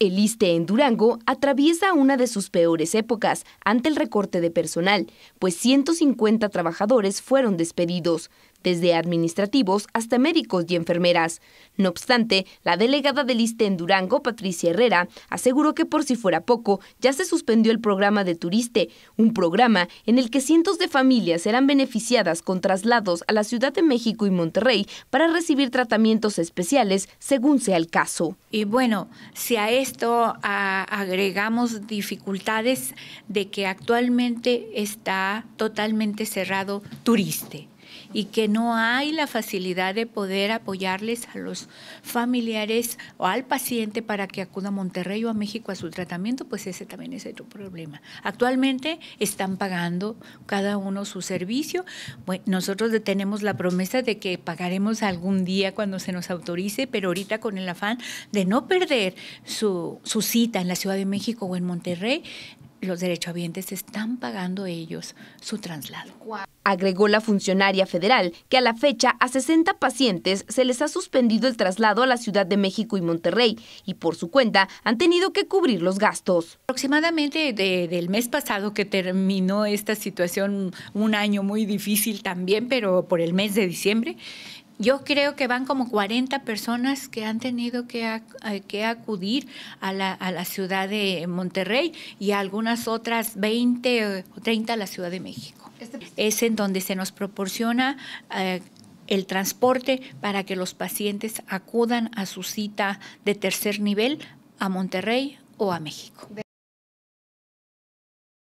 El ISTE en Durango atraviesa una de sus peores épocas ante el recorte de personal, pues 150 trabajadores fueron despedidos desde administrativos hasta médicos y enfermeras. No obstante, la delegada del ISTE en Durango, Patricia Herrera, aseguró que por si fuera poco, ya se suspendió el programa de Turiste, un programa en el que cientos de familias serán beneficiadas con traslados a la Ciudad de México y Monterrey para recibir tratamientos especiales según sea el caso. Y bueno, si a esto agregamos dificultades de que actualmente está totalmente cerrado Turiste y que no hay la facilidad de poder apoyarles a los familiares o al paciente para que acuda a Monterrey o a México a su tratamiento, pues ese también es otro problema. Actualmente están pagando cada uno su servicio. Bueno, nosotros tenemos la promesa de que pagaremos algún día cuando se nos autorice, pero ahorita con el afán de no perder su, su cita en la Ciudad de México o en Monterrey, los derechohabientes están pagando ellos su traslado. Agregó la funcionaria federal que a la fecha a 60 pacientes se les ha suspendido el traslado a la Ciudad de México y Monterrey y por su cuenta han tenido que cubrir los gastos. Aproximadamente del mes pasado que terminó esta situación, un año muy difícil también, pero por el mes de diciembre, yo creo que van como 40 personas que han tenido que, que acudir a la, a la, ciudad de Monterrey y algunas otras 20 o 30 a la Ciudad de México. Este es en donde se nos proporciona eh, el transporte para que los pacientes acudan a su cita de tercer nivel a Monterrey o a México.